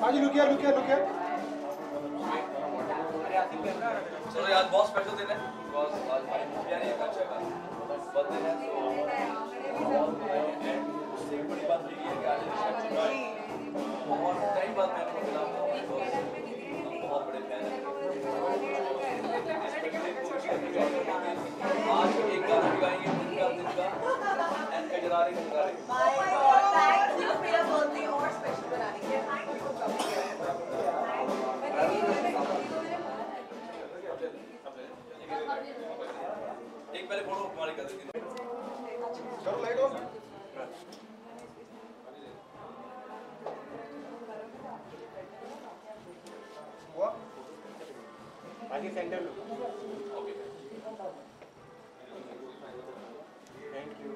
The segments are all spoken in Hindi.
हाँ लुकिया लुकिया चलो बहुत स्पेशल दिन है। बिकॉज़ आज भाई बिरयानी एक अच्छा बर्थडे है तो एक बड़ी बात ये है कि आज रिसेप्शन है और कई बात मिला हूँ हम बहुत बड़े फ़ैन हैं स्पेशली आज एक गाना भी गाएँगे दिन का दिन का एंड कजरारे कजरारे एक पहले फ़ोटो हमारी कर देती चलो लाइट ऑन आगे सेंटर लो थैंक यू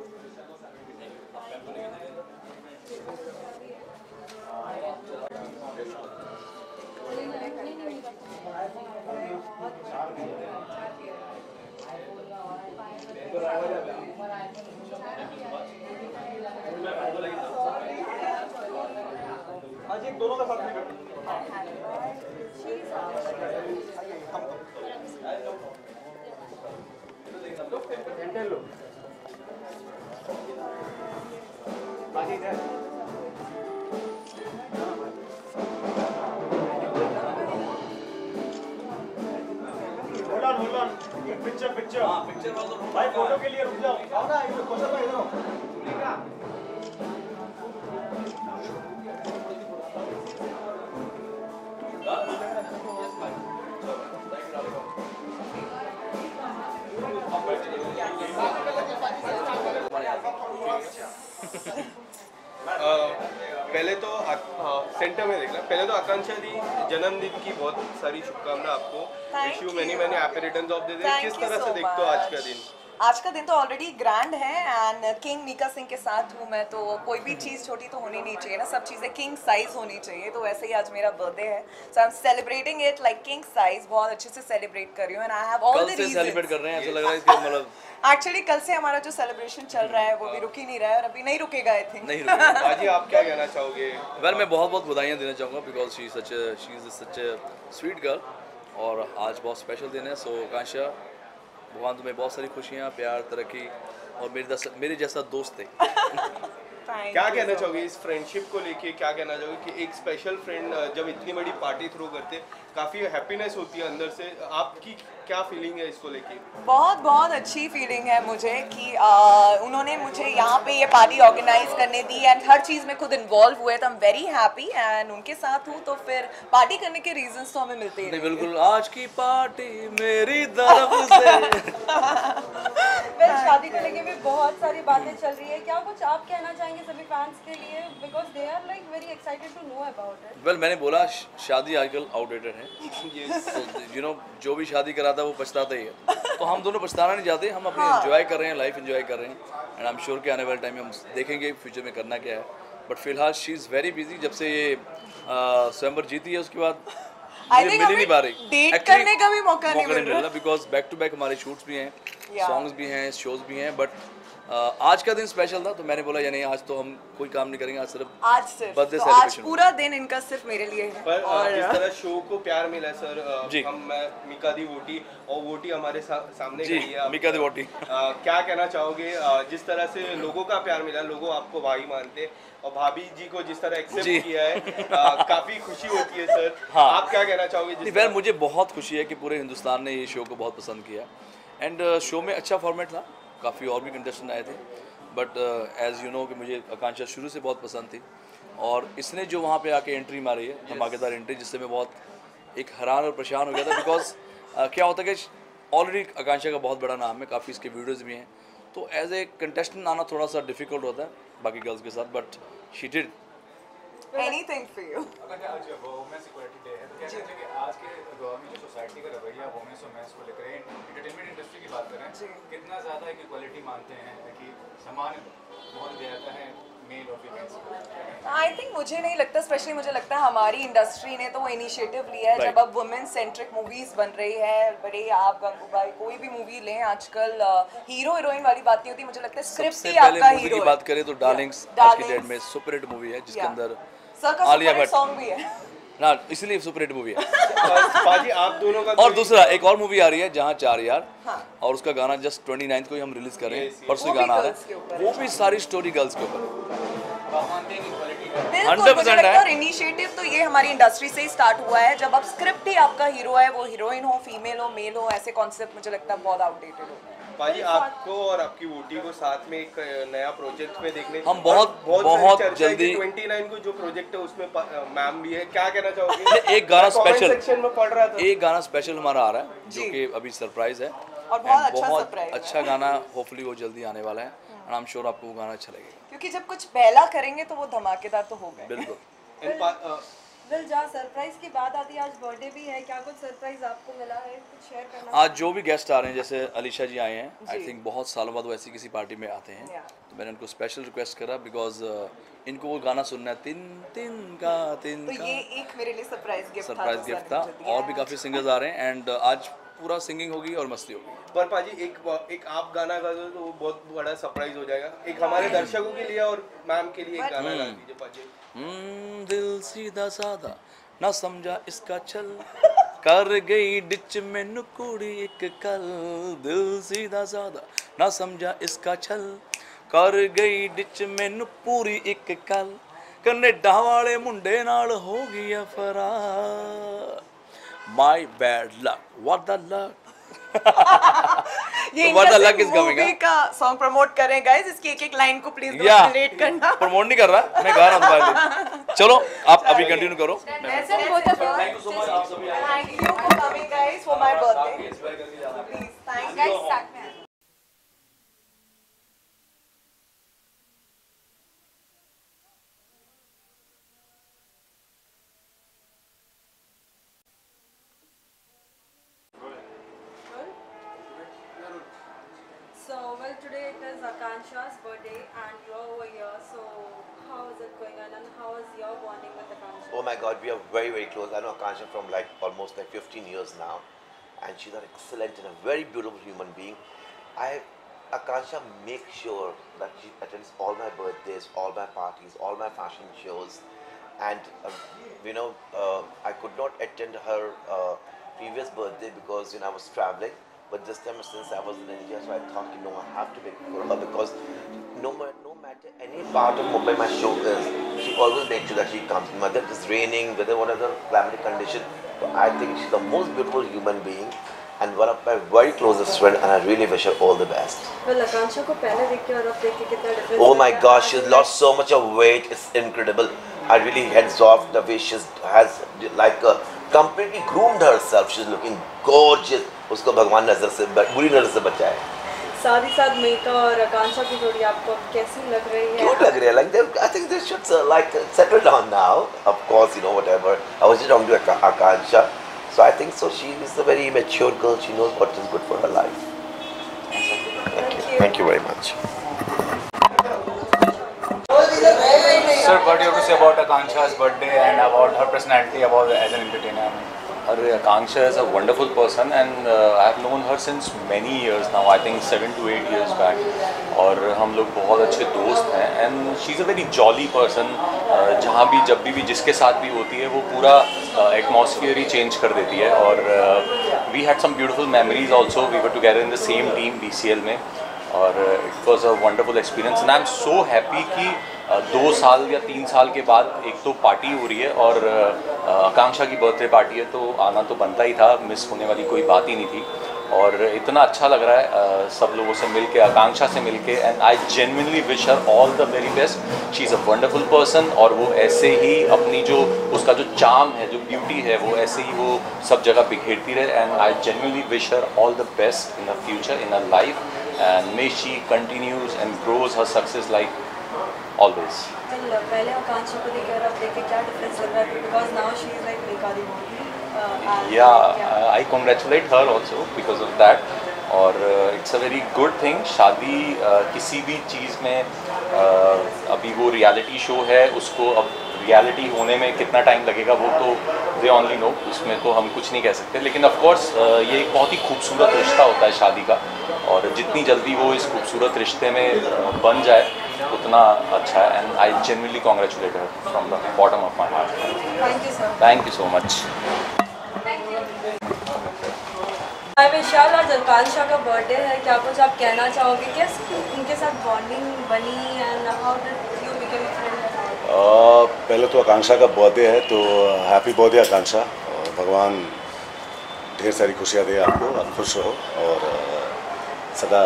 आज एक दोनों का साथ में कर सेंटर लो आगे इधर होल्ड ऑन होल्ड ऑन एक पिक्चर पिक्चर हाँ पिक्चर वाला तो भाई फ़ोटो के लिए रुक जाओ। आओ ना इधर कौशल भाई इधर आओ पहले तो सेंटर में देखना। पहले तो आकांक्षा दी जन्मदिन की बहुत सारी शुभकामना आपको। Wish you. Many many happy returns of the day किस तरह से देखते हो आज का दिन? आज का दिन तो ऑलरेडी ग्रैंड है एंड किंग मीका सिंह के साथ हूँ मैं तो कोई भी चीज़ छोटी तो होनी नहीं चाहिए ना सब चीज़ें किंग साइज़ होनी चाहिए तो वैसे ही आज मेरा बर्थडे है। So I am celebrating it like king size बहुत अच्छे से सेलिब्रेट कर रही हूँ and I have all the celebrate कर रहे हैं ऐसा लग रहा है कि मतलब एक्चुअली कल से हमारा जो सेलिब्रेशन चल रहा है वो भी रुक ही नहीं रहा है और अभी नहीं रुकेगा आई थिंक नहीं रुकेगा। बाजी आप क्या कहना चाहोगे? वेल मैं बहुत बहुत बधाइयाँ देना चाहूँगा because she such she is such sweet girl और आज बहुत स्पेशल दिन है सो कांशा भगवान तुम्हें बहुत सारी खुशियाँ प्यार तरक्की और मेरे दस मेरे जैसा दोस्त थे। क्या कहना चाहोगे इस फ्रेंडशिप को लेके? क्या कहना चाहोगे कि एक स्पेशल फ्रेंड जब इतनी बड़ी पार्टी थ्रो करते काफ़ी हैप्पीनेस होती है अंदर से। आपकी क्या फीलिंग है इसको लेके? बहुत बहुत अच्छी फीलिंग है मुझे कि आ, उन्होंने मुझे यहाँ पे ये पार्टी ऑर्गेनाइज करने दी एंड हर चीज़ में खुद इन्वॉल्व हुए तो I am very happy and उनके साथ हूँ तो फिर पार्टी करने के रीजंस तो हमें मिलते ही। बिल्कुल आज की पार्टी मेरी तरफ़ से। वेल शादी को लेके भी बहुत सारी बातें चल रही है। क्या कुछ आप कहना चाहेंगे सभी फैंस के लिए? Because they are like very excited to know about it well मैंने बोला शादी आजकल आउटडेटेड है। यू नो जो भी शादी कराता है वो पछताता ही है। तो हम दोनों पछताना नहीं चाहते हम अपनी हाँ। एंजॉय कर रहे हैं लाइफ एंजॉय कर रहे हैं। एंड आई एम श्योर कि आने वाले टाइम में हम देखेंगे फ्यूचर में करना क्या है। बट फ़िलहाल शी इज़ वेरी बिज़ी जब से ये स्वयंवर जीती है उसके बाद। मुझे मिल ही नहीं पा रही। Actually, करने का भी मौका नहीं मिल रहा। बिकॉज़ बैक टू बैक हमारे शूट्स भी हैं सॉन्ग्स भी हैं शोज़ भी हैं बट आज का दिन स्पेशल था तो मैंने बोला यानी आज तो हम कोई काम नहीं करेंगे आज सिर्फ़ आज सिर्फ़ Birthday तो आज पूरा दिन इनका सिर्फ़ मेरे लिए है पर और जिस तरह शो को प्यार मिला सर जी। हम मैं मिका दी वोटी और वोटी हमारे सा, सामने जी है। मिका दिवोटी अ, क्या कहना चाहोगे जिस तरह से लोगों का प्यार मिला लोगों आपको भाई मानते और भाभी जी को जिस तरह एक्सेप्ट किया है अ, काफ़ी खुशी होती है सर हाँ। आप क्या कहना चाहोगे मुझे बहुत खुशी है कि पूरे हिंदुस्तान ने ये शो को बहुत पसंद किया एंड शो में अच्छा फॉर्मेट था काफ़ी और भी कंटेस्टेंट आए थे। बट एज़ यू नो कि मुझे आकांक्षा शुरू से बहुत पसंद थी। और इसने जो वहाँ पे आके एंट्री मारी है धमाकेदार एंट्री जिससे मैं बहुत एक हैरान और परेशान हो गया था बिकॉज़ uh, क्या होता है कि ऑलरेडी आकांक्षा का बहुत बड़ा नाम है काफ़ी इसके वीडियोज़ भी हैं। तो एज ए कंटेस्टेंट आना थोड़ा सा डिफ़िकल्ट होता है बाकी गर्ल्स के साथ but she did anything for you अगर आज वुमेन्स इक्वलिटी डे है तो क्या कहते हैं कि आज के दौर में जो सोसाइटी का रवैया वुमेन्स और मेंस को लेकर है एंटरटेनमेंट इंडस्ट्री की बात करें कितना ज़्यादा एक इक्वलिटी मानते हैं कि समान बहुत दिया जाता है मेल और फीमेल्स आई थिंक मुझे नहीं लगता स्पेशली मुझे लगता है हमारी इंडस्ट्री ने तो वो इनिशिएटिव लिया है Right. जब अब वुमेन सेंट्रिक मूवीज़ बन रही है बड़े आप गंगूबाई कोई भी मूवी लें आजकल हीरो हीरोइन वाली बात नहीं होती मुझे लगता है स्क्रिप्ट ही आपका हीरो की बात करें तो डार्लिंग्स आज की डेट में सुपर हिट मूवी है जिसके अंदर का आलिया भट्ट। सॉन्ग भी है ना इसलिए सुपर हिट मूवी है पाजी आप दोनों का और दूसरा एक और मूवी आ रही है जहाँ चार यार हाँ। और उसका गाना जस्ट ट्वेंटी नाइन्थ को ही हम रिलीज़ कर रहे हैं परसों गाना आ रहा है। वो भी सारी स्टोरी गर्ल्स के ऊपर आप मानते कि इक्वलिटी का बिल्कुल 100% मुझे लगता है। और इनिशिएटिव तो ये हमारी इंडस्ट्री से ही स्टार्ट हुआ है जब अब स्क्रिप्ट ही आपका हीरो है वो हीरोइन हो फीमेल हो मेल हो ऐसे कॉन्सेप्ट मुझे लगता है बहुत आउटडेटेड हो पाजी आपको और आपकी वोटी को साथ में एक नया प्रोजेक्ट में देखने हम बहुत- और बहुत सारी चर्चा है कि जल्दी- 29 को जो प्रोजेक्ट है उसमें मैम भी है। क्या कहना चाहोगे? एक गाना special- सेक्शन में पढ़ रहा था। एक गाना स्पेशल हमारा आ रहा है जो। कि अभी सरप्राइज़ है। और बहुत अच्छा बहुत अच्छा गाना होपफुली वो जल्दी आने वाला है। एंड आई एम श्योर आपको वो गाना अच्छा लगेगा। क्योंकि जब कुछ पहला करेंगे तो वो धमाकेदार तो होगा बिल्कुल। वेल जहाँ सरप्राइज़ की बात आती है आज बर्थडे भी है क्या कुछ सरप्राइज़ आपको मिला है? कुछ शेयर करना आज जो भी गेस्ट आ रहे हैं जैसे अलीशा जी आए हैं आई थिंक बहुत सालों बाद वो ऐसी किसी पार्टी में आते हैं। Yeah. तो मैंने उनको स्पेशल रिक्वेस्ट करा बिकॉज़ इनको वो गाना सुनना है तिन तिन का तिन तो का ये एक मेरे लिए सरप्राइज़ गिफ्ट था सरप्राइज़ गिफ्ट था। दिया और भी काफ़ी सिंगर्स आ रहे हैं एंड आज पूरा सिंगिंग होगी और मस्ती होगी। पर पाजी एक एक आप गाना गा दो तो वो बहुत बड़ा सरप्राइज़ हो जाएगा। एक हमारे दर्शकों के लिए और मैम के लिए एक गाना गा दीजिए पाजी। हम्म, दिल सीधा साधा ना समझा इसका चल। कर गई डिच में नुकुड़ी एक कल। दिल सीधा साधा ना समझा इसका छल कर गई डिच में नुपूरी एक कल। कनेडा वाले मुंडे नाल हो गया फरार। My bad luck What the luck? is movie का सॉन्ग प्रमोट करें गाइस इसकी एक एक लाइन को प्लीज़ रिलेट करना। प्रमोट नहीं कर रहा। मैं गा रहा हूँ तुम्हारे चलो आप अभी कंटिन्यू करो. थैंक यू सो मच आप सभी thank you for coming guys for my birthday inspire करके जाना please thank Guys, how is your bonding with Akansha? Oh my god, we are very, very close. I know Akansha from like almost like 15 years now. And she's an excellent and a very beautiful human being. I, Akansha makes sure that she attends all my birthdays, all my parties, all my fashion shows. And, uh, you know, uh, I could not attend her uh, previous birthday because, you know, I was traveling. But this time, since I was in India, so I thought, you know, I have to make for her because no, no matter any part of Mumbai my show is, she always makes sure that she comes. Whether it's raining, whether whatever climatic condition, so I think she's the most beautiful human being and one of my very closest friend, and I really wish her all the best. Well, Akansha को पहले देख के और अब देख के कितना difference Oh my दिख रहा है? gosh, she's lost so much of weight. It's incredible. I really heads off the way she's has like uh, completely groomed herself. She's looking gorgeous. उसको भगवान नज़र से ब- बुरी नज़र से बचाए साथ ही साथ मेका और आकांक्षा की जोड़ी आपको अब कैसी लग रही है क्यूट लग रही है they should uh, like uh, settle down now. Of course, you know whatever. I was just talking to Aka- Akansha, so I think so. She is a very mature girl. She knows what is good for her life. Thank you. Thank you very much. Sir, what do you have to say about Akansha's birthday and about her personality about as an entertainer? Arre, Akanksha is a wonderful person and uh, I have known her since years now, I think seven to eight years back. और हम लोग बहुत अच्छे दोस्त हैं and she is a very jolly person जहाँ भी जब भी भी जिसके साथ भी होती है वो पूरा एटमॉस्फियर ही चेंज कर देती है और we had some beautiful memories also we were together in the same team BCL में और it was a wonderful experience and I am so happy कि uh, दो साल या तीन साल के बाद एक तो पार्टी हो रही है और आकांक्षा की बर्थडे पार्टी है तो आना तो बनता ही था, मिस होने वाली कोई बात ही नहीं थी। और इतना अच्छा लग रहा है सब लोगों से मिल के आकांक्षा से मिल के and I genuinely wish her all the very best she is a wonderful person और वो ऐसे ही अपनी जो, उसका जो चाम है, जो ब्यूटी है, वो ऐसे ही वो सब जगह बिखेरती रहे and I genuinely wish her all the best in the future in a life and may she continues and grows her success like always. पहले आकांक्षा को देखकर अब देखे क्या डिफरेंस लग रहा है because now she is like मेका दी Yeah, I congratulate her also because of that. और it's a very good thing शादी uh, किसी भी चीज़ में uh, अभी वो रियलिटी शो है उसको अब रियलिटी होने में कितना टाइम लगेगा वो तो दे ओनली नो उसमें तो हम कुछ नहीं कह सकते. लेकिन ऑफ़ कोर्स ये एक बहुत ही खूबसूरत रिश्ता होता है शादी का. और जितनी जल्दी वो इस खूबसूरत रिश्ते में uh, बन जाए उतना अच्छा है and I genuinely congratulate her from the bottom of my heart thank you sir thank you so much hi Vishal आज आकांक्षा का बर्थडे है क्या कुछ आप कहना चाहोगे कैसे उनके साथ बॉन्डिंग बनी and how did you become friend पहले तो आकांक्षा का बर्थडे है तो हैप्पी बर्थडे आकांक्षा। और भगवान ढेर सारी खुशियाँ दे आपको आप खुश रहो और सदा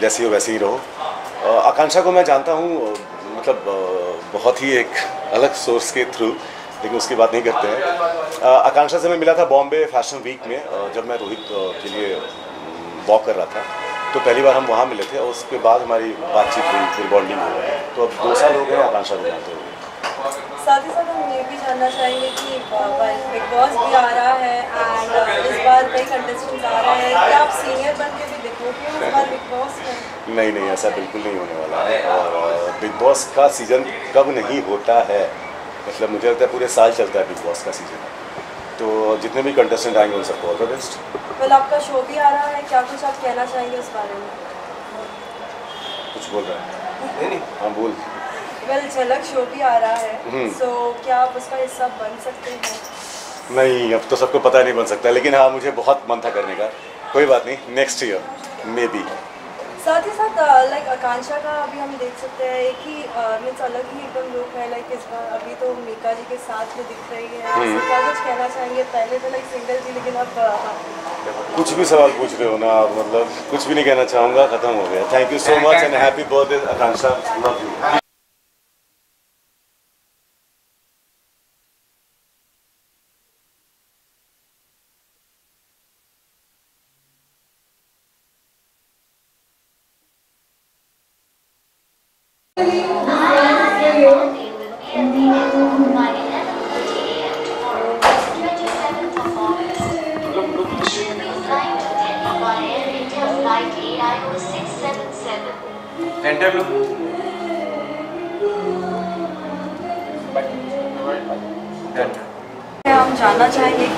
जैसी हो वैसी ही रहो। आकांक्षा को मैं जानता हूँ मतलब बहुत ही एक अलग सोर्स के थ्रू लेकिन उसकी बात नहीं करते हैं। आकांक्षा से मैं मिला था बॉम्बे फ़ैशन वीक में जब मैं रोहित के लिए वॉक कर रहा था। तो पहली बार हम वहाँ मिले थे और उसके बाद हमारी बातचीत हुई, फिर बॉन्डिंग हुई। तो अब दो साल हो गए आकांक्षा को जानते हुए। साथ ही साथ हम ये भी जानना चाहेंगे कि बिग बॉस भी आ रहा है एंड इस बार कई कंटेस्टेंट्स आ रहे हैं। क्या आप सीनियर बन के भी नहीं नहीं ऐसा बिल्कुल नहीं होने वाला। है और बिग बॉस का सीज़न कब नहीं होता है मतलब मुझे लगता है पूरे साल चलता है बिग बॉस का सीज़न तो जितने भी कंटेस्टेंट आएँगे उन सबको ऑल द बेस्ट वेल आपका शो भी आ रहा है क्या कुछ आप कहना चाहेंगे उस बारे में? कुछ बोल रहा है। नहीं नहीं। हाँ बोल। वेल झलक शो भी आ रहा है हम्म। सो क्या आप उसका हिस्सा बन सकते हैं? नहीं अब तो सबको पता नहीं बन सकता लेकिन हाँ मुझे बहुत मन था करने का। कोई बात नहीं नेक्स्ट ईयर मे बी साथ ही साथ लाइक आकांक्षा का अभी हम देख सकते हैं एक ही मीन्स अलग ही एकदम लुक है लाइक इस बार अभी तो मीका जी के साथ में दिख रही है। हम्म। क्या कुछ कहना चाहेंगे? पहले तो लाइक सिंगल थी लेकिन अब uh, कुछ भी सवाल पूछ रहे हो ना आप मतलब कुछ भी नहीं कहना चाहूँगा ख़त्म हो गया। Thank you so much and happy birthday Akanksha. Love you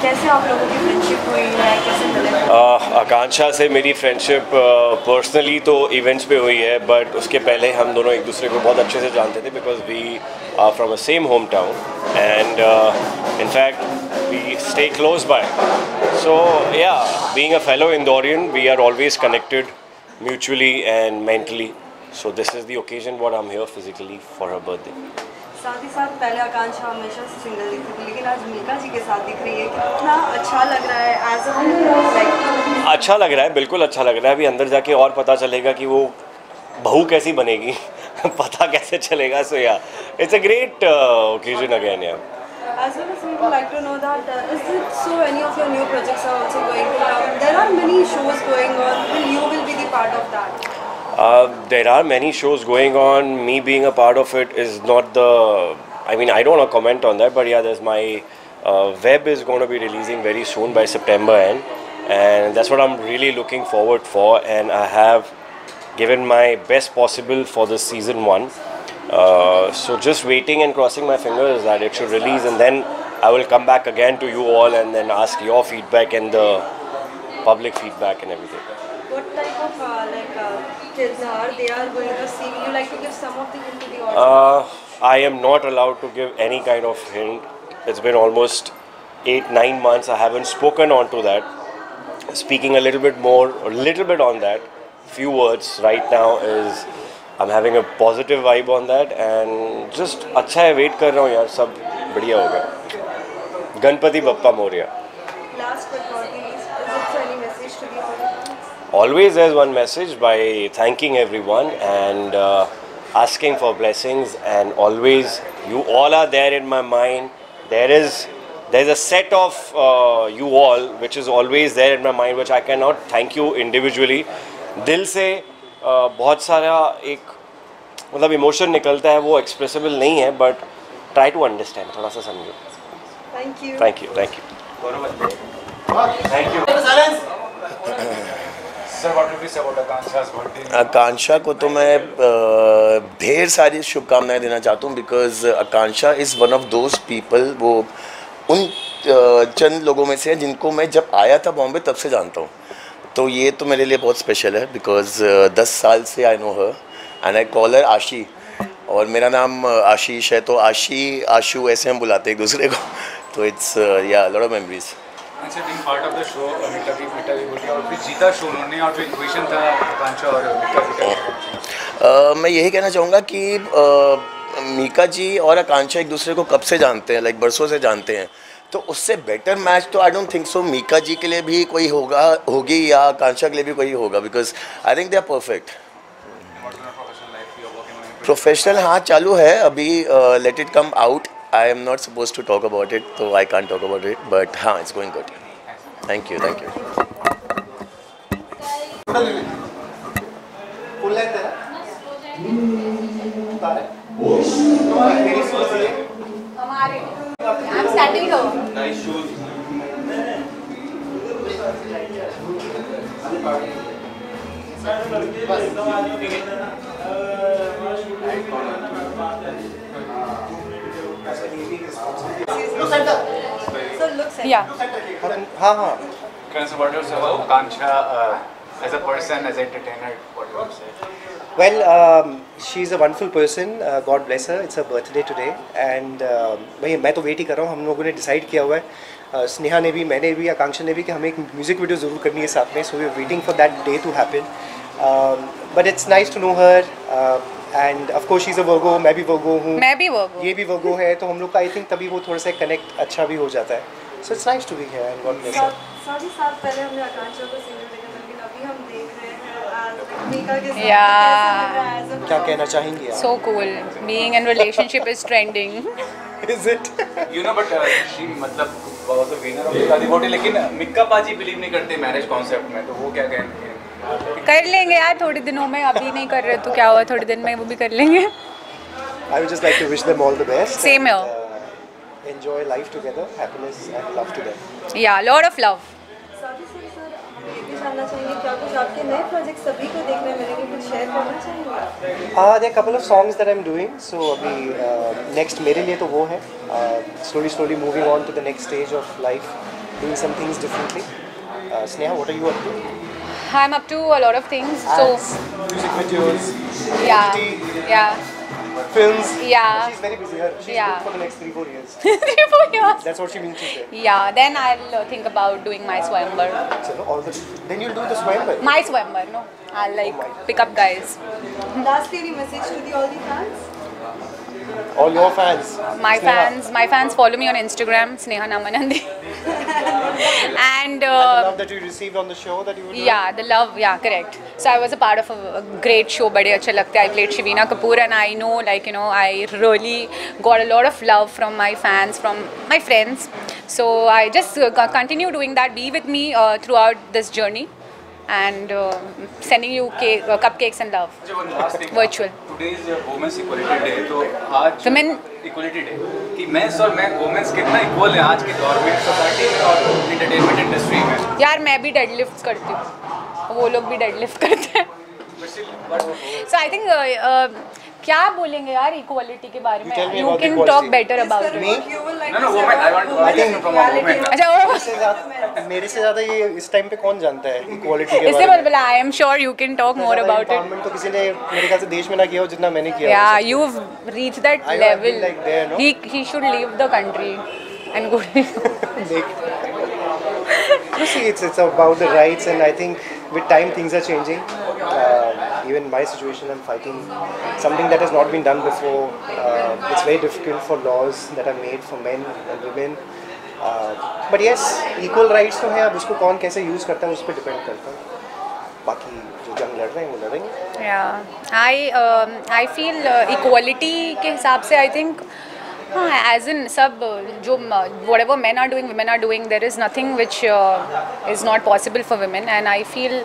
कैसे आकांक्षा से मेरी फ्रेंडशिप पर्सनली तो इवेंट्स पे हुई है बट उसके पहले हम दोनों एक दूसरे को बहुत अच्छे से जानते थे because we are from a same home town and in fact we stay close by so yeah being a fellow Indorian we are always connected mutually and mentally so this is the occasion what I am here physically for her birthday साथ ही साथ पहले आकांक्षा हमेशा से सिंगल दिखती थी लेकिन आज मीका जी के साथ दिख रही है कितना अच्छा लग रहा है एज अ लाइक अच्छा लग रहा है बिल्कुल अच्छा लग रहा है अभी अंदर जाके और पता चलेगा कि वो बहू कैसी बनेगी पता कैसे चलेगा so yeah it's a great occasion again yeah As well as we would like to know that uh, is it so any of your new projects are also going to come? There are many shows going on. Will you will be the part of that? Uh, there are many shows going on. Me being a part of it is not the. I mean, I don't want to comment on that, but yeah, there's my uh, web is going to be releasing very soon by September end, and that's what I'm really looking forward for. And I have given my best possible for this season one. Uh, so just waiting and crossing my fingers that it should release, and then I will come back again to you all and then ask your feedback and the public feedback and everything. Of uh, like uh, kirdar they are going to see? You like to give some of the hint to the audience? Uh, I am not allowed to give any kind of hint. It's been almost eight, nine months. I haven't spoken onto that. Speaking a little bit more, a little bit on that. Few words right now is I'm having a positive vibe on that and just अच्छा है वेट कर रहा हूँ यार सब बढ़िया होगा Ganpati Bappa Maurya always there's one message by thanking everyone and uh, asking for blessings and always you all are there in my mind there is there's a set of uh, you all which is always there in my mind which i cannot thank you individually दिल से uh, बहुत सारा एक मतलब इमोशन निकलता है वो एक्सप्रेसिबल नहीं है बट ट्राई टू अंडरस्टैंड थोड़ा सा समझो Thank you. Thank you thank you thank you Akanksha को तो मैं ढेर सारी शुभकामनाएँ देना चाहता हूँ because Akanksha is one of those people वो उन चंद लोगों में से है जिनको मैं जब आया था बॉम्बे तब से जानता हूँ। तो ये तो मेरे लिए बहुत स्पेशल है बिकॉज़ दस साल से I know her and I call her Ashi और मेरा नाम आशीष है तो आशी आशू ऐसे हम बुलाते एक दूसरे को। तो it's yeah lot of memories अच्छा being part of the show मीठा की मीठा की बोली और फिर जीता शो उन्होंने और जो इक्वेशन था आकांक्षा और मीठा जी मैं यही कहना चाहूँगा कि मीका जी और आकांक्षा एक दूसरे को कब से जानते हैं? लाइक बरसों से जानते हैं। तो उससे बेटर मैच तो I don't think so Mika ji के लिए भी कोई होगा होगी या आकांक्षा के लिए भी कोई होगा because I think they are perfect professional हाँ चालू है अभी let it come out I am not supposed to talk about it, so I can't talk about it. But huh, it's going good. Thank you, thank you. I'm. Nice shoes. या हाँ हाँ Karan, so what do you say about Akansha uh, as a person, as an entertainer? What do you say? Well, um, she's a wonderful person. Uh, God bless her. It's her birthday today. And um, भाई मैं तो वेट ही कर रहा हूँ हम लोगों ने डिसाइड किया हुआ है uh, स्नेहा ने भी मैंने भी आकांक्षा ने भी कि हमें एक म्यूज़िक वीडियो ज़रूर करनी है साथ में so we are waiting for that day to happen but it's nice to know her and of course she is a Virgo मैं भी वर्गो हूँ। मैं भी वर्गो ये भी वर्गो है तो हम लोग का आई थिंक तभी वो थोड़ा सा कनेक्ट अच्छा भी हो जाता है। So it's nice to be here and God bless her साढ़े सात पहले हमने आकांक्षा को सिंगर देखा था लेकिन अभी हम देख रहे हैं a क्या कहना चाहेंगे आप? So cool. Being in relationship is trending. Is it You know, but uh, she मतलब was a winner of शादी वोटी लेकिन मिक्का पाजी बिलीव नहीं करते मैरिज कॉन्सेप्ट में तो वो क्या कहते हैं कर लेंगे यार थोड़े दिनों में अभी नहीं कर रहे तो क्या हुआ थोड़े दिन में वो भी कर लेंगे I would just like to wish them all the best. Same and, here. uh, enjoy life together, happiness and love to them. Yeah lot of love साथ ही साथ सर हम ये भी जानना चाहेंगे क्या कुछ आपके नए प्रोजेक्ट सभी को देखने मिलेंगे कुछ शेयर करना चाहेंगे Uh, there are a couple of songs that I'm doing. So अभी uh, next मेरे लिए तो वो है uh, slowly moving on to the next stage of life, doing some things differently. Uh, Sneha, what are you up to? I'm up to a lot of things so music videos, yeah OTT, yeah films. Yeah. She's very busy. Her, she's Yeah. booked for the next three four years. three four years That's what she means to say. yeah then I'll uh, think about doing my swamber So all the then you'll do the swimmer. my swamber no I'll like pick up guys Lastly, any message to the all the fans? All your fans. My Sneha. fans. My fans follow me on Instagram, Sneha Namanandi. and, uh, and, the uh, love that you received on the show that you. were Yeah, the love. Yeah, correct. So I was a part of a, a great show, Bade Achha Lagte. I played Shivina Kapoor, and I know, like you know, I really got a lot of love from my fans, from my friends. So I just uh, continue doing that. Be with me uh, throughout this journey. And uh, sending you cake, uh, cupcakes and love. अच्छा Virtual. Today is Women's Equality Day. तो आज Women Equality Day कि मेंस और मैं वुमेन्स कितना इक्वल है आज के दौर में सोसाइटी में और एंटरटेनमेंट इंडस्ट्री में यार मैं भी डेडलिफ्ट करती हूँ वो लोग भी डेडलिफ्ट करते हैं सो आई थिंक क्या बोलेंगे यार इक्वालिटी के बारे में? You can talk better about me मेरे से ज़्यादा ये इस टाइम पे कौन जानता है इक्वालिटी के इससे बल I am sure you can talk more about it तो किसी ने मेरे ख्याल से देश में ना किया हो जितना मैंने किया yeah you reach that level he he should leave the country and go देख कुछ it's it's about the rights and I think with time things are changing even my situation, I'm fighting something that has not been done before. Uh, it's very difficult for laws that are made for men and women. Uh, but yes, equal rights तो है अब उसको कौन कैसे यूज़ करता है उस पर डिपेंड करता है बाकी जो जंग लड़ रहे हैं वो लड़ेंगे yeah, I um, I feel uh, equality के हिसाब से I think हाँ as in सब जो whatever men are doing, women are doing, there is nothing which uh, is not possible for women, and I feel.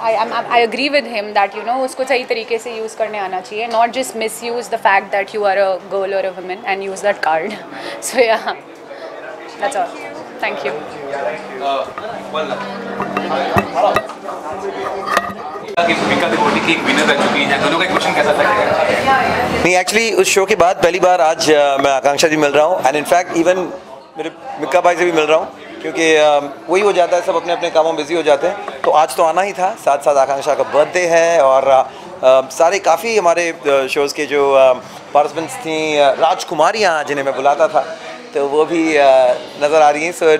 I agree with him that, you know उसको सही तरीके से यूज़ करने आना चाहिए not just misuse the fact that you are a girl or a woman and use that card. So, yeah. That's all. Thank you. कि भूमिका त्रिपाठी की एक विनर रह चुकी है दोनों का एक क्वेश्चन कैसा था नहीं एक्चुअली उस शो के बाद पहली बार आज मैं आकांक्षा जी मिल रहा हूँ एंड इनफैक्ट इवन मेरे मिक्का भाई से भी मिल रहा हूँ क्योंकि वही हो जाता है, सब अपने अपने कामों में बिज़ी हो जाते हैं। तो आज तो आना ही था। साथ साथ आकांक्षा का बर्थडे है और अ, सारे काफ़ी हमारे शोज़ के जो पार्टिसिपेंट्स थी राजकुमारियाँ जिन्हें मैं बुलाता था तो वो भी नज़र आ रही हैं। सो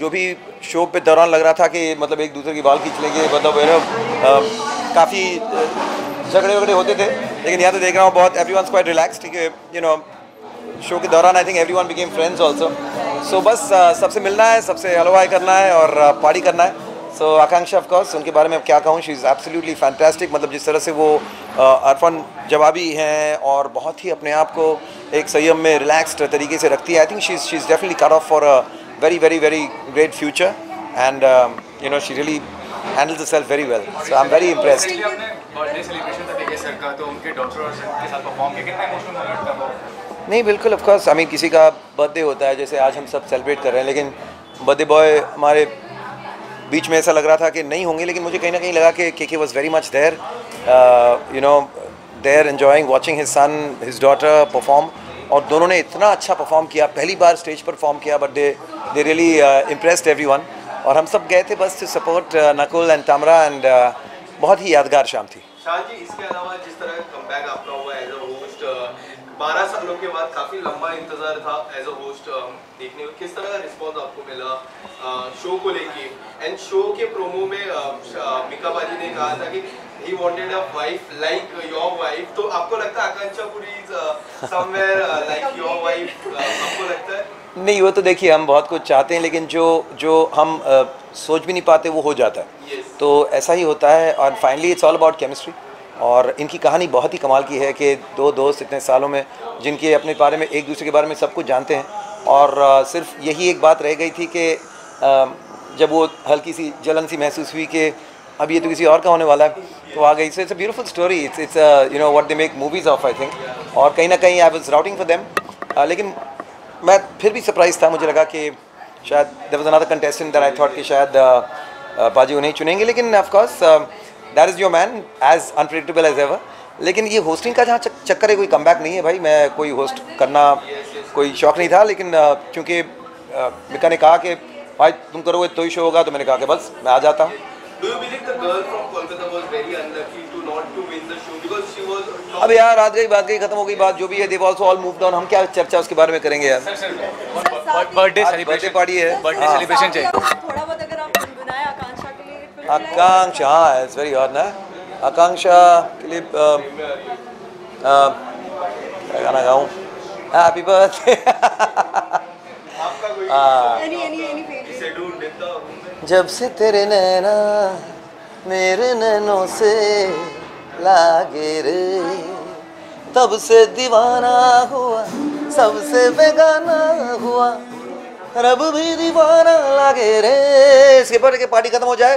जो भी शो पे दौरान लग रहा था कि मतलब एक दूसरे की बाल खींच लेंगे मतलब काफ़ी झगड़े वगड़े होते थे लेकिन यहाँ तो देख रहा हूँ बहुत एवरी वन क्वाइट रिलैक्स ठीक है यू नो शो के दौरान I think everyone became friends also so बस सबसे मिलना है सबसे हलवाई करना है और पार्टी करना है। सो आकांक्षा ऑफ़ कोर्स उनके बारे में अब क्या कहूँ शी इज़ एब्सोल्युटली फैंटास्टिक मतलब जिस तरह से वो अरफन जवाबी हैं और बहुत ही अपने आप को एक संयम में रिलैक्सड तरीके से रखती है। I think she is she is definitely cut off for a very very very great future and you know she really handle the self very well so I am very तो वो? नहीं बिल्कुल ऑफ़ कोर्स आई मीन किसी का बर्थडे होता है जैसे आज हम सब सेलिब्रेट कर रहे हैं लेकिन बर्थडे बॉय हमारे बीच में ऐसा लग रहा था कि नहीं होंगे, लेकिन मुझे कहीं ना कहीं लगा कि K K was very much there you know there enjoying watching his son his daughter perform और दोनों ने इतना अच्छा परफॉर्म किया, पहली बार स्टेज पर परफॉर्म किया but they they really impressed every और हम सब गए थे बस to support Nakul and Tamara and बहुत ही यादगार शाम थी। शाह जी, इसके अलावा जिस तरह कमबैक आपका हुआ बारह सालों के बाद काफ़ी लंबा इंतज़ार था एज अ होस्ट देखने में। किस तरह का रिस्पांस आपको मिला शो को लेके? एंड शो के प्रोमो में मिका बाजी ने कहा था कि he wanted a wife like your wife तो आपको लगता है Akanksha Puri is somewhere like your wife आपको लगता है? नहीं वो तो देखिए हम बहुत कुछ चाहते हैं लेकिन जो जो हम अ, सोच भी नहीं पाते वो हो जाता है। Yes. तो ऐसा ही होता है और finally it's all about chemistry और इनकी कहानी बहुत ही कमाल की है कि दो दोस्त इतने सालों में जिनके अपने बारे में एक दूसरे के बारे में सब कुछ जानते हैं। और सिर्फ़ यही एक बात रह गई थी कि जब वो हल्की सी जलन सी महसूस हुई कि अब ये तो किसी और का होने वाला है तो आ गई। So it's a beautiful story it's it's you know what they make movies of I think और कहीं ना कहीं I was rooting for them लेकिन मैं फिर भी सरप्राइज़ था मुझे लगा कि शायद there was another contestant that I thought कि शायद uh, uh, बाजी उन्हें चुनेंगे। लेकिन of course that is your man as unpredictable as ever लेकिन ये होस्टिंग का जहाँ चक्कर है कोई कम नहीं है भाई। मैं कोई होस्ट करना कोई शौक नहीं था लेकिन चूँकि मिका ने कहा कि भाई तुम करोगे तो ही शो होगा। तो मैंने कहा कि बस मैं आ जाता हूँ। Do you believe the girl from Kolkata was very unlucky to not to win the show? Because she was top अब यार आज गई बात गई खत्म हो गई बात जो भी है देव ऑल्सो ऑल मूव डाउन हम क्या चर्चा उसके बारे में करेंगे यार? बर्थडे बर्थडे पार्टी है। बर्थडे हाँ। सेलिब्रेशन चाहिए। आकांक्षा हाँ इट्स वेरी ऑड ना? आकांक्षा के लिए क्या गाना गाऊँ? हैप्पी बर्थडे जब से तेरे नैना मेरे नैनों से लागे रे तब से दीवाना हुआ सबसे बेगाना हुआ रब भी दीवाना लागे रे। इसके पर के पार्टी खत्म हो जाए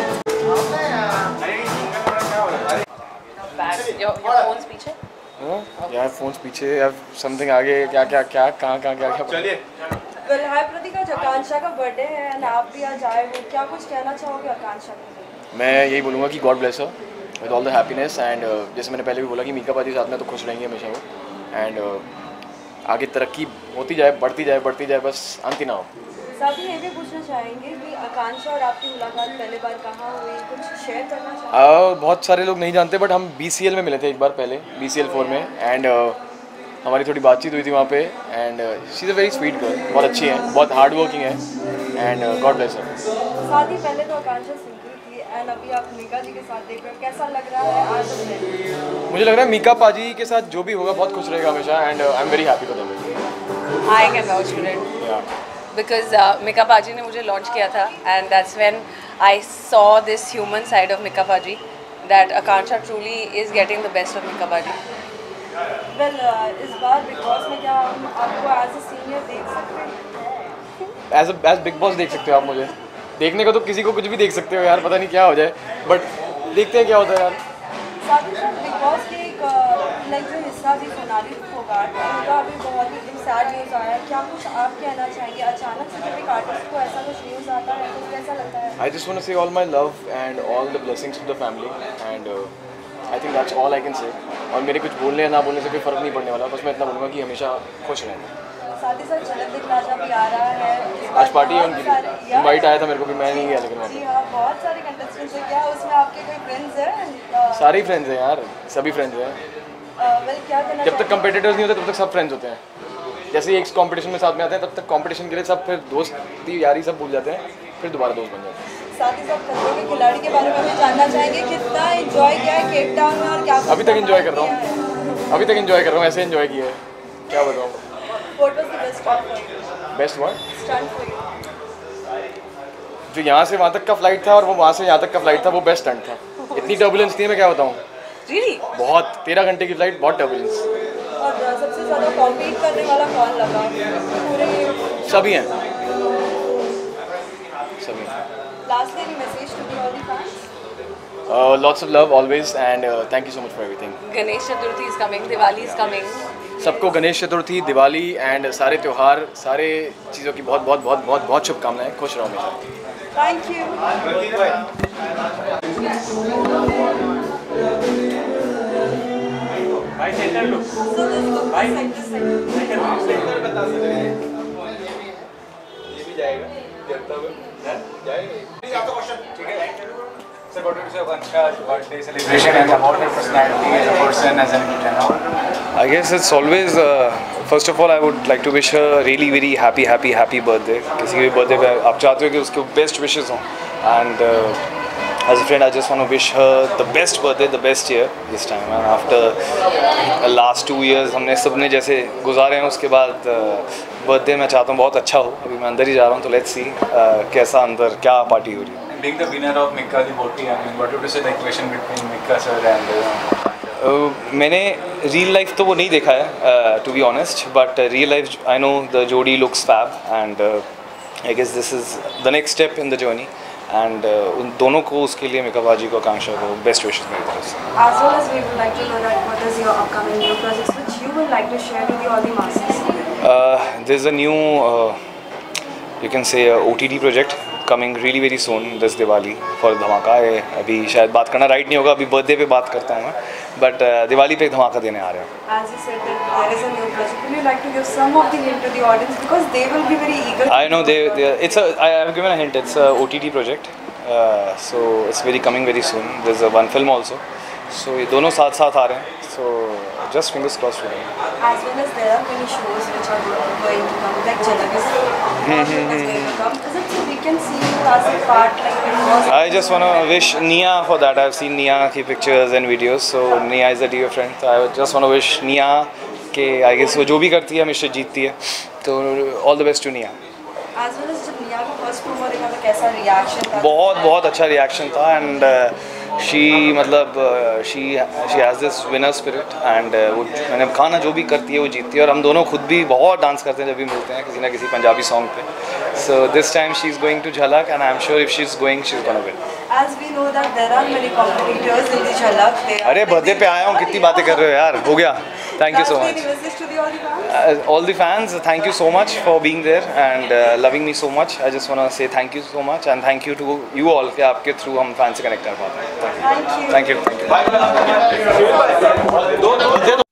Your, your phone's पीछे? यार फ़ोन पीछे यार समथिंग आगे क्या क्या क्या कहाँ कहाँ क्या क्या? चलिए। वेल हाय प्रतीक आज आकांक्षा का बर्थडे है एंड आप भी आज आए हो। क्या कुछ कहना चाहोगे आकांक्षा के मैं यही बोलूँगा कि God bless her with all the happiness and जैसे मैंने पहले भी बोला कि मीका पाजी साथ में तो खुश रहेंगे हमेशा वो। एंड आगे तरक्की होती जाए बढ़ती जाए बढ़ती जाए बस अंत ना हो। साथ ही ये भी पूछना चाहेंगे कि आकांक्षा और आपकी मुलाकात पहले बार कहाँ हुई? कुछ शेयर करना चाहेंगे? बहुत सारे लोग नहीं जानते बट हम बीसीएल में मिले थे एक बार पहले बी सी फोर में एंड हमारी थोड़ी बातचीत हुई थी वहाँ पे and she is a very sweet girl बहुत अच्छी है बहुत हार्ड वर्किंग है एंड गॉड ब्लेस her. साथ ही पहले तो आकांक्षा थी एंड अभी आप मीका जी के साथ देख रहे हो कैसा लग रहा है आज मुझे लग रहा है मीका पाजी के साथ जो भी होगा बहुत खुश रहेगा हमेशा and I am very happy for them I can vouch for it. Because uh, Mika Paji ने मुझे लॉन्च किया था and that's when I saw this human side of Mika Paji that Akansha truly is getting the best of Mika Paji. Well इस बार बिग बॉस में क्या हम आपको एज अ सीनियर देख सकते हैं? एज एज बिग बॉस देख सकते हो आप मुझे। देखने को तो किसी को कुछ भी देख सकते हो यार पता नहीं क्या हो जाए। बट देखते हैं क्या होता है यार। साथ ही साथ बिग बॉस के लाइक जो हिस्सा थी सोनाली फोगाट उनका अभी बहुत ही सैड न्यूज़ आया क्या कुछ आप कहना चाहेंगे? अचानक से जब एक आर्टिस्ट को ऐसा कुछ न्यूज़ आता है तो कैसा लगता है? I just want to say all my love and all the blessings to the family and uh, I think that's all I can say. और मेरे कुछ बोलने या ना बोलने से कोई फ़र्क नहीं पड़ने वाला बस मैं इतना बोलूँगा कि हमेशा खुश रहें साथ ही साथ झलक दिखलाजा भी आ रहा है। आज पार्टी है उनकी इनवाइट आया था मेरे को भी मैं नहीं गया लेकिन जी हाँ बहुत सारे कंटेस्टेंट्स हैं। क्या उसमें आपके कोई फ्रेंड्स हैं? सारे फ्रेंड्स हैं यार सभी फ्रेंड्स हैं। जब तक कंपेटिटर्स नहीं होते तब तक सब फ्रेंड्स होते हैं। जैसे एक कॉम्पिटिशन में साथ में आते हैं तब तक कॉम्पिटिशन के लिए सब फिर दोस्ती यारी सब भूल जाते हैं फिर दोबारा दोस्त बन जाते हैं। साथ ही साथ खतरों के खिलाड़ी के बारे में भी जानना चाहेंगे कितना एंजॉय किया है केप टाउन में और क्या अभी तक एंजॉय कर रहा हूँ। अभी तक एंजॉय कर रहा हूँ ऐसे एंजॉय किया है। क्या बताऊँ? बेस्ट वर्ड जो यहाँ से वहाँ तक का फ़्लाइट था और वो वहाँ से यहाँ तक का फ़्लाइट था वो बेस्ट स्टंट था। इतनी टर्बुलेंस थी मैं क्या बताऊँ? Really? बहुत. तेरह घंटे की फ़्लाइट बहुत टर्बुलेंस और uh, सबसे ज़्यादा कॉम्पीट करने वाला कौन लगा? पूरे सभी हैं. सभी. Last any message to the all the fans lots of love always and thank you so much for everything Ganesh Chaturthi is coming, Diwali is coming. सबको गणेश चतुर्थी दिवाली एंड सारे त्यौहार सारे चीज़ों की बहुत बहुत बहुत बहुत बहुत शुभकामनाएँ. खुश रहो हमेशा. थैंक यू भाई सेंटर लो भाई हैं है? I guess it's always, uh, all, I would like to wish her a really, very happy, happy, happy birthday. किसी की भी birthday पे आप चाहते हो कि उसके best wishes हों uh, as a friend, I just want to wish her the best birthday, the best year this time. And after uh, last two years, हमने सबने जैसे गुजारे हैं उसके बाद बर्थडे मैं चाहता हूँ बहुत अच्छा हो अभी मैं अंदर ही जा रहा हूँ तो लेट्स सी कैसा अंदर क्या पार्टी हो रही है Being the winner of Mikka the Boti, I mean, what would you say the equation between Mikka sir and uh, Uh, मैंने रियल लाइफ तो वो नहीं देखा है to be honest but real life I know the जोड़ी looks fab and I guess this is the next step in the journey and उन दोनों को उसके लिए मेकअप बाजी को आकांक्षा को बेस्ट विशेष मेरी तरफ़ से। This is as we would like to know that what is coming really very soon this Diwali for धमाका. है अभी शायद बात करना राइट नहीं होगा अभी बर्थडे पे बात करता हूँ मैं. बट uh, दिवाली पे धमाका देने आ रहे हैं. I know Devan very soon this film also so ये दोनों साथ साथ आ रहे हैं. सो so, just fingers crossed for them As well as there are many shows which are going to come, like Jhalak is, going to come. Is it so we can see you as a part like? I just want to wish Nia for that. I've seen Nia ki pictures and videos. So Nia is a dear friend. So I just want to wish Nia के I guess वो जो भी करती है हमेशा जीतती है तो all the best to Nia. As well as जब निया तो? बहुत बहुत अच्छा रिएक्शन था एंड शी मतलब she she has this winner spirit and वो मैंने खाना जो भी करती है वो जीतती है और हम दोनों खुद भी बहुत डांस करते हैं जब भी मिलते हैं किसी ना किसी पंजाबी सॉन्ग पे so this time she is going to Jhalak and I am sure if she is going she is gonna win As we know that there are many competitors in the Jhalak. अरे बर्थडे पे आया हूँ कितनी बातें कर रहे हो यार हो गया Thank you so Lastly, much any message to the all the fans? uh, all the fans, thank you so much for being there and uh, loving me so much. I just want to say thank you so much and thank you to you all कि आपके थ्रू हम फैन से कनेक्ट कर पाते हैं थैंक यू थैंक यू